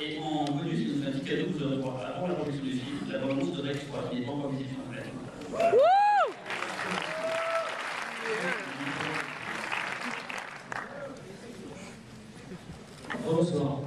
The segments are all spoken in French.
un petit cadeau que vous aurez droit avant la projection du film, la bande-annonce de Rex 3, qui n'est pas encore visible Internet. Bonsoir.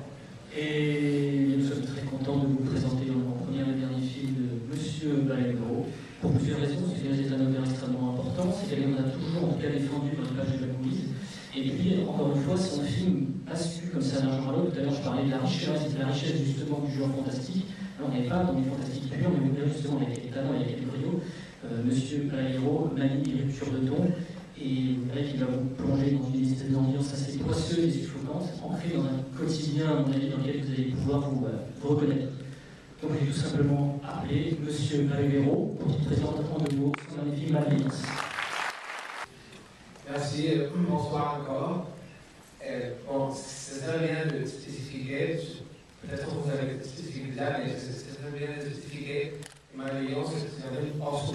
Et nous sommes très contents de vous présenter en première et dernier film de Monsieur Balagro. Pour plusieurs raisons, c'est un auteur extrêmement important, c'est qu'elle a toujours en tout cas défendu dans les pages de la movies. Et puis, encore une fois, un film su comme ça d'un genre à l'autre. Tout à l'heure, je parlais de la richesse, de la richesse justement du genre fantastique. Alors, on n'est pas dans du fantastique pur, mais là, justement, avec les talents et avec les brio. Euh, Monsieur Balagro manie les ruptures de ton. Et vous verrez qu'il va vous plonger dans une espèce d'ambiance assez poisseuse et suffocante, ancrée dans un quotidien, à mon avis, dans lequel vous allez pouvoir vous, euh, vous reconnaître. Donc j'ai tout simplement appelé Monsieur Balagro pour qu'il présente un de nouveau son film Malveillance. Merci, euh, bonsoir encore. Euh, bon, c'est très bien de spécifier, peut-être que vous avez spécifié déjà, mais c'est très bien de spécifier Malveillance, c'est un film hors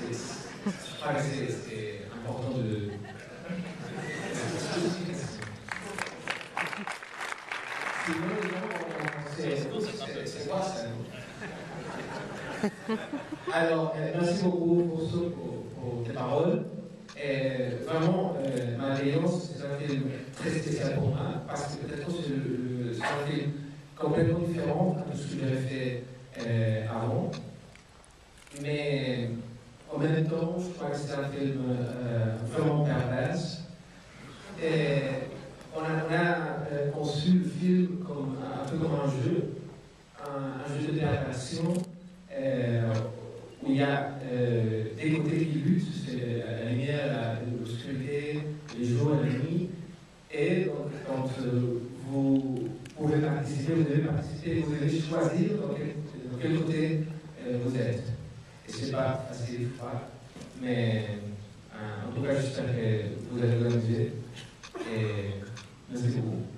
c'est c'est important de. C'est- ça alors, euh, merci beaucoup pour, ce, paroles. Et vraiment, euh, Malveillance, c'est un film très spécial pour moi, parce que peut-être c'est un film complètement différent de ce que j'avais fait euh, avant. Mais en même temps, je crois que c'est un film euh, vraiment perverse. Et on a, on a euh, conçu le film comme un, un peu comme un jeu, un, jeu de perversion euh, où il y a euh, des côtés qui luttent, c'est la lumière, l'obscurité, les jours et la nuit. Et donc, euh, vous pouvez participer, vous devez participer, vous devez choisir dans quel, côté euh, vous êtes. Et c'est pas facile, crois, mais en tout cas, j'espère que vous allez vous amuser. Et merci beaucoup.